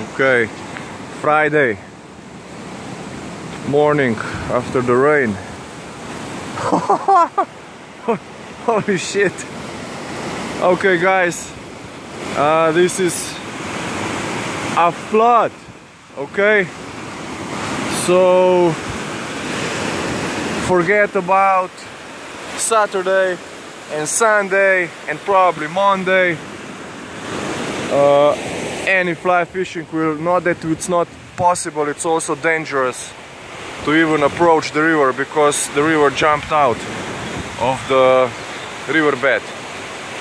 Okay, Friday morning after the rain. Holy shit. Okay guys, uh, this is a flood, okay? So forget about Saturday and Sunday and probably Monday. Uh, any fly fishing will not that it's not possible. It's also dangerous to even approach the river because the river jumped out of the riverbed.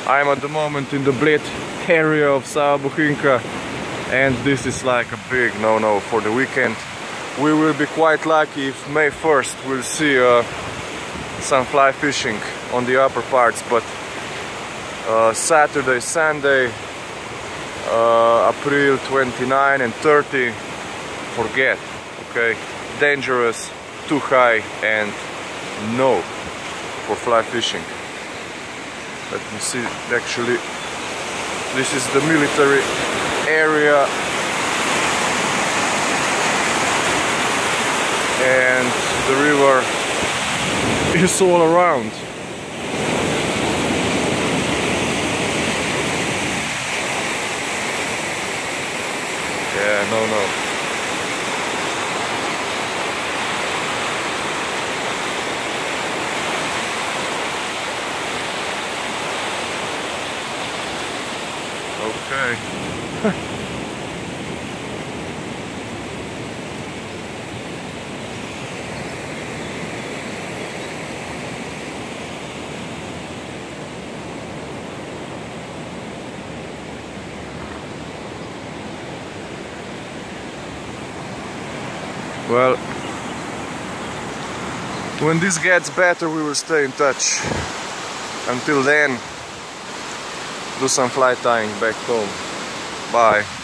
I'm at the moment in the Bled area of Sava Bohinjka and this is like a big no-no for the weekend. We will be quite lucky if May 1st we'll see uh, some fly fishing on the upper parts but uh, Saturday, Sunday uh, April 29 and 30 forget okay? Dangerous too high and no for fly fishing. Let me see actually this is the military area. And the river is all around Yeah, no, no. Okay. Well, when this gets better, we will stay in touch. Until then, do some fly tying back home. Bye.